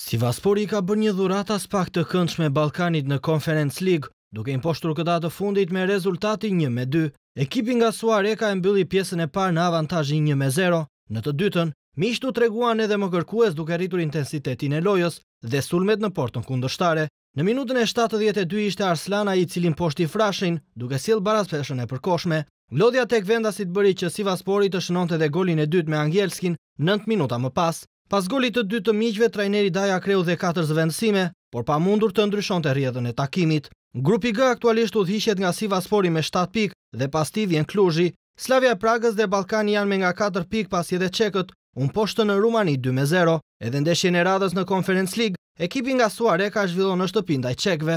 Sivaspori i ka bërë një dhuratë aspak të këndshme Ballkanit në Conference League, duke i mposhtur këta të fundit me rezultatin një me dy. Ekipi nga Suareka e mbylli pjesën e parë në avantazhin një me zero. Në të dytën, miqtë u treguan edhe më kërkues duke rritur intensitetin e lojës dhe sulmet në portën kundërshtare. Në minutën e shtatëdhjetë e dy ishte Arslan i cili mposhti Frashin, duke sjellë barazpeshën e përkohshme. Lodhja tek vendasit bëri që Sivaspori të shënonte dhe golin e dytë me Angielskin nëntë minuta më pas. Pas golit të dytë të miqve, trajneri Daja kreu dhe katër zëvendësime, por pa mundur të ndryshonte rrjedhën e takimit. Grupi G aktualisht udhëhiqet nga Sivaspori me shtatë pikë dhe pas tij vjen Kluzhi. Slavia e Pragës dhe Ballkani janë me nga katër pikë pasi edhe çekët u mposhtën në Rumani dy me zero. Edhe ndeshjen e radhës në Conference League, ekipi nga Suareka zhvillon në shtëpi ndaj çekëve.